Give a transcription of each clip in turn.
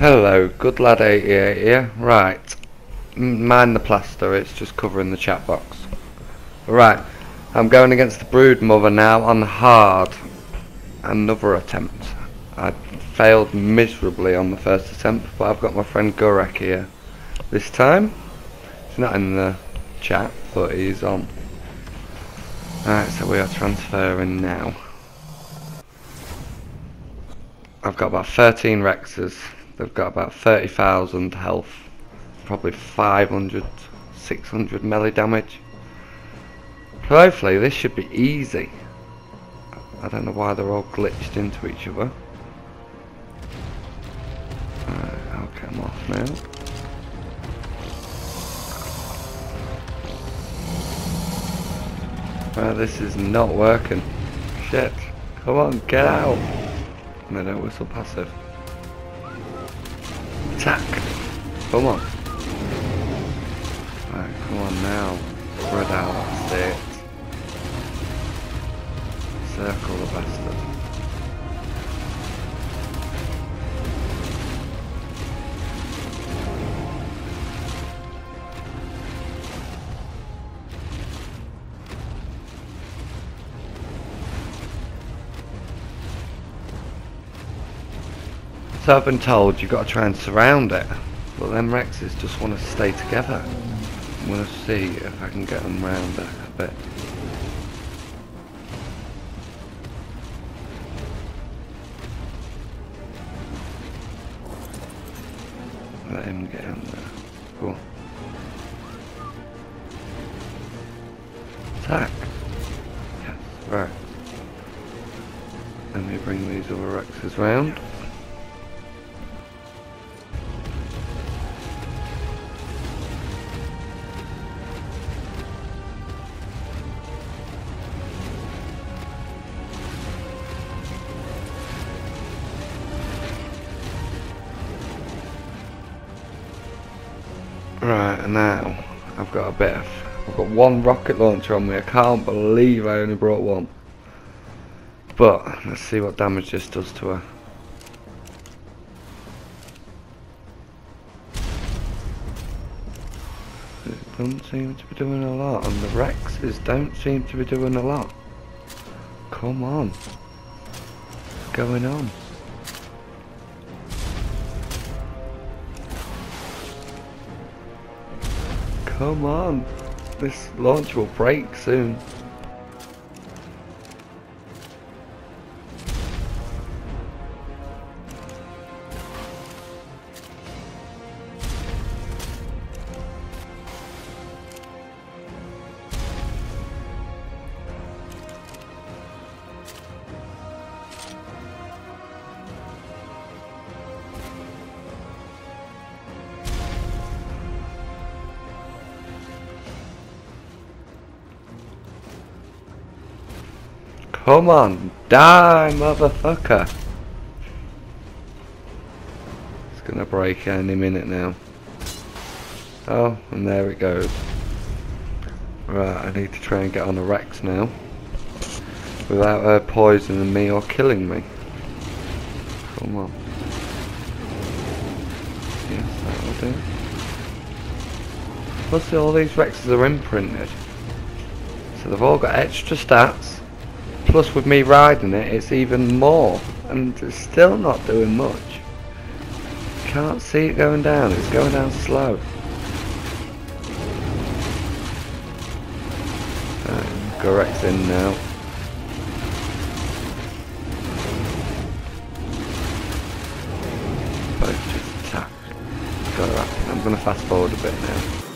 Hello, Gudlad88 here. Right, mind the plaster, it's just covering the chat box. Right, I'm going against the broodmother now on hard. Another attempt. I failed miserably on the first attempt, but I've got my friend Gurek here. This time, he's not in the chat, but he's on. Alright, so we are transferring now. I've got about 13 Rexes. They've got about 30,000 health. Probably 500, 600 melee damage. Hopefully this should be easy. I don't know why they're all glitched into each other. Alright, I'll get off now. Uh, this is not working. Shit. Come on, get out. No, no, whistle passive. Attack. Come on. Right, come on now. Spread out. That's it. Circle the bastard. So I've been told you've got to try and surround it. But them Rexes just want to stay together. I'm going to see if I can get them round a bit. Let him get in there. Cool. Attack! Yes, right. Let me bring these other Rexes round. Right, now I've got a bit of. I've got one rocket launcher on me. I can't believe I only brought one. But let's see what damage this does to her. It doesn't seem to be doing a lot, and the Rexes don't seem to be doing a lot. Come on. What's going on? Come on. This launch will break soon. Come on, die, motherfucker. It's gonna break any minute now. Oh, and there it goes. Right, I need to try and get on the Rex now. Without her poisoning me or killing me. Come on. Yes, that'll do. Plus all these Rexes are imprinted. So they've all got extra stats. Plus with me riding it, it's even more. And it's still not doing much. Can't see it going down, it's going down slow. Right, Gorek's in now. Both just attack. Gorak. I'm gonna fast forward a bit now.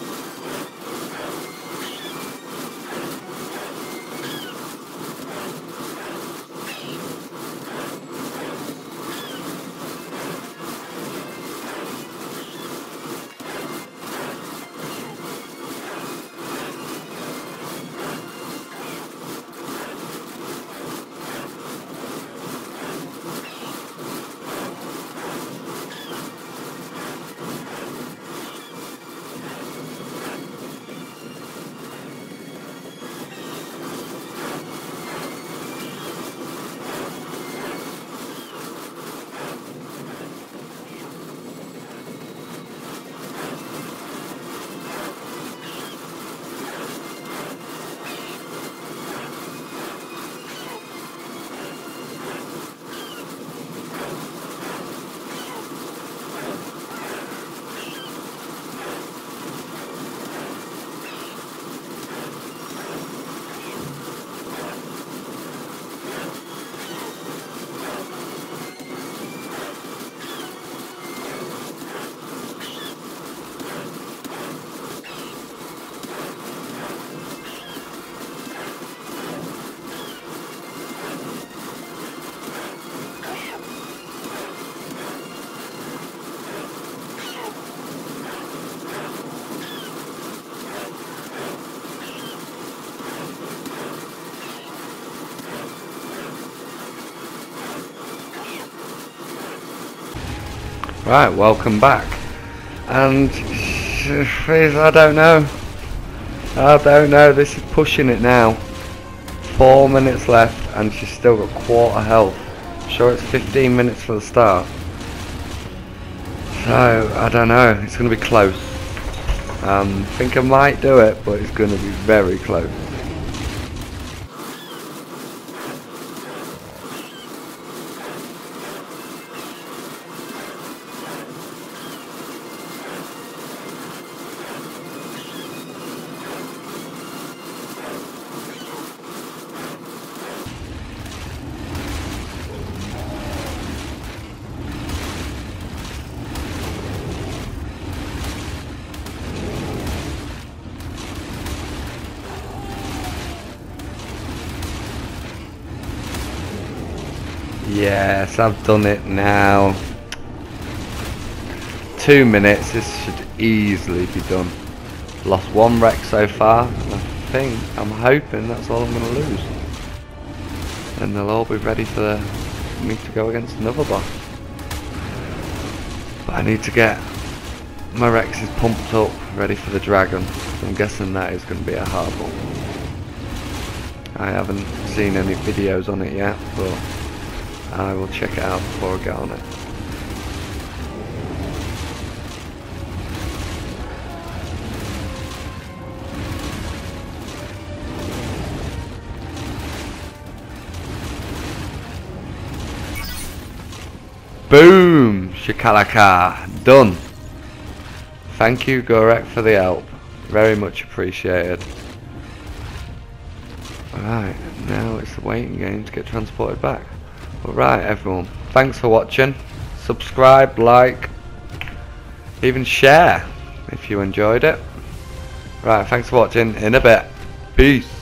Right, welcome back. And I don't know. I don't know. This is pushing it now. Four minutes left, and she's still got quarter health. I'm sure it's 15 minutes for the start. So I don't know. It's going to be close. Um, I think I might do it, but it's going to be very close. Yes, I've done it now. Two minutes, this should easily be done. Lost one wreck so far, I think, I'm hoping that's all I'm going to lose. And they'll all be ready for me to go against another boss. But I need to get my Rex is pumped up, ready for the dragon. I'm guessing that is going to be a hard one. I haven't seen any videos on it yet, but I will check it out before I get on it. Boom! Shakalaka! Done! Thank you Gorek for the help. Very much appreciated. Alright, now it's the waiting game to get transported back. Alright everyone, thanks for watching. Subscribe, like, even share if you enjoyed it. Right, thanks for watching. In a bit. Peace.